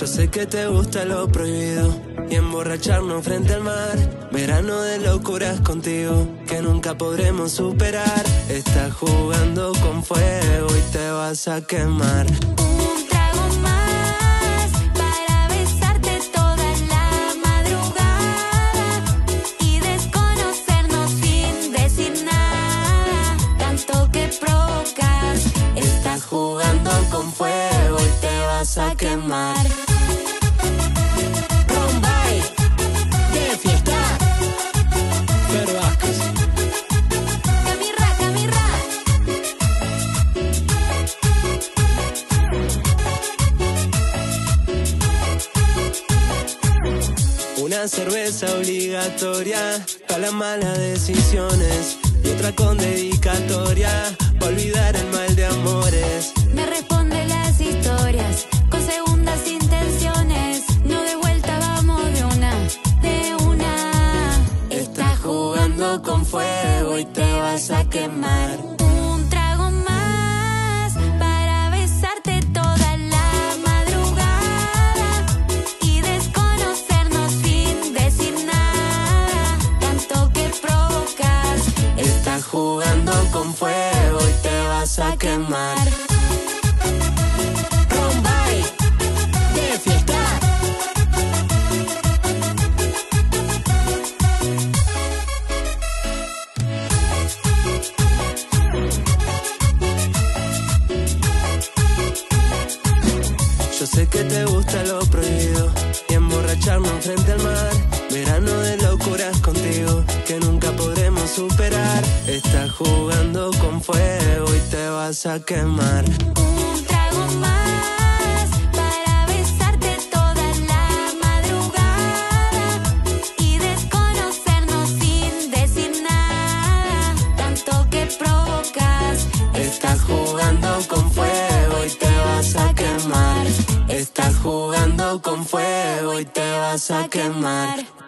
Yo sé que te gusta lo prohibido y emborracharnos frente al mar. Verano de locuras contigo que nunca podremos superar. Estás jugando con fuego y te vas a quemar. Un trago más para besarte toda la madrugada y desconocernos sin decir nada. Tanto que provocas, Estás jugando con fuego y te vas a quemar. Una cerveza obligatoria para las malas decisiones y otra con dedicatoria para olvidar el mal de amores. Me responde las historias con segundas intenciones. No de vuelta, vamos de una, de una. Estás jugando con fuego y te vas a quemar. Jugando con fuego y te vas a quemar. Rombay, de fiesta. Yo sé que te gusta lo prohibido y emborracharnos frente al mar. Verano de Estás jugando con fuego y te vas a quemar. un trago más para besarte toda la madrugada y desconocernos sin decir nada. Tanto que provocas, Estás jugando con fuego y te vas a quemar. Estás jugando con fuego y te vas a quemar.